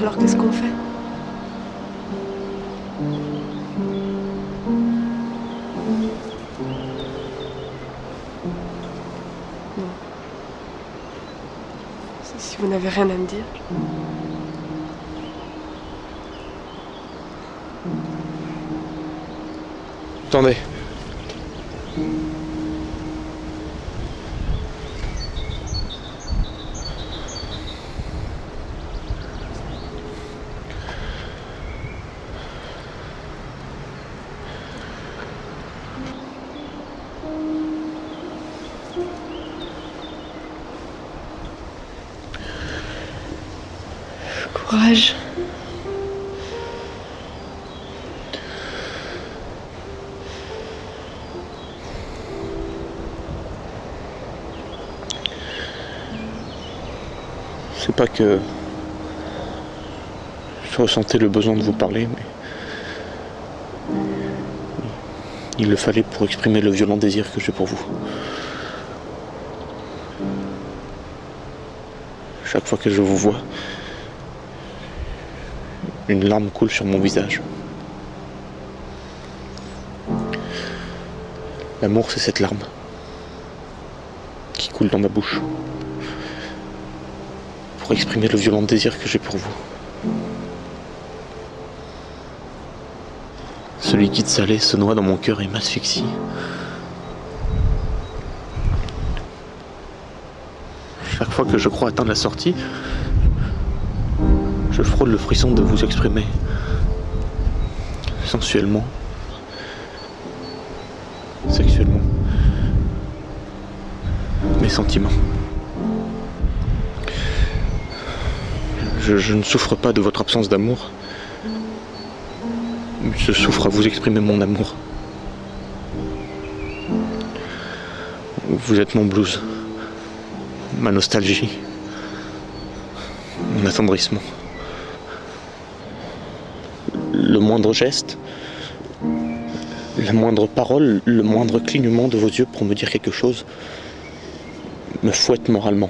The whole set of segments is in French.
Alors qu'est-ce qu'on fait? Si vous n'avez rien à me dire. Attendez. C'est pas que je ressentais le besoin de vous parler, mais il le fallait pour exprimer le violent désir que j'ai pour vous. Chaque fois que je vous vois, une larme coule sur mon visage. L'amour, c'est cette larme qui coule dans ma bouche pour exprimer le violent désir que j'ai pour vous. Ce liquide salé se noie dans mon cœur et m'asphyxie. Chaque fois que je crois atteindre la sortie, je frôle le frisson de vous exprimer sensuellement, sexuellement, mes sentiments. Je, je ne souffre pas de votre absence d'amour. Je souffre à vous exprimer mon amour. Vous êtes mon blues, ma nostalgie, mon attendrissement. Le moindre geste, la moindre parole, le moindre clignement de vos yeux pour me dire quelque chose me fouette moralement.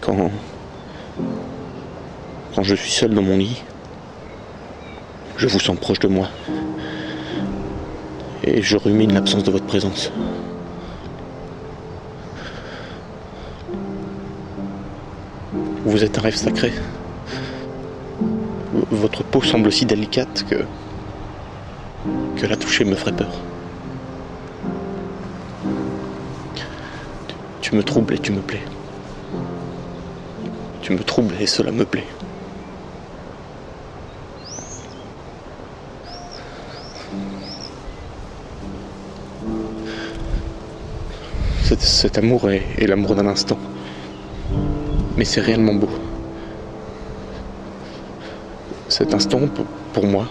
Quand quand je suis seul dans mon lit, je vous sens proche de moi. Et je rumine l'absence de votre présence. Vous êtes un rêve sacré. Votre peau semble si délicate que. que la toucher me ferait peur. Tu me troubles et tu me plais. Tu me troubles et cela me plaît. Cet, amour est l'amour d'un instant. Mais c'est réellement beau. Cet instant, pour, moi,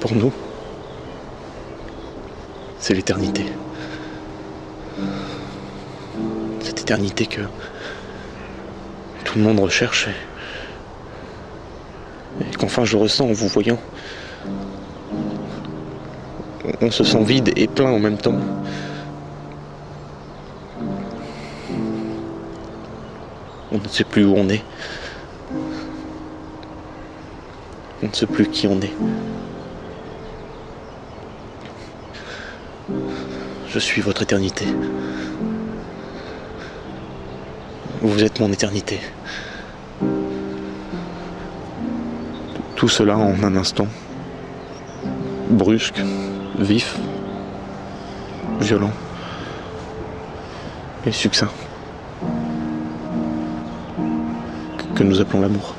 pour nous, c'est l'éternité. Cette éternité que tout le monde recherche et, qu'enfin je ressens en vous voyant. On se sent vide et plein en même temps. On ne sait plus où on est. On ne sait plus qui on est. Je suis votre éternité. Vous êtes mon éternité. Tout cela en un instant. Brusque, vif, violent et succinct. Que nous appelons l'amour.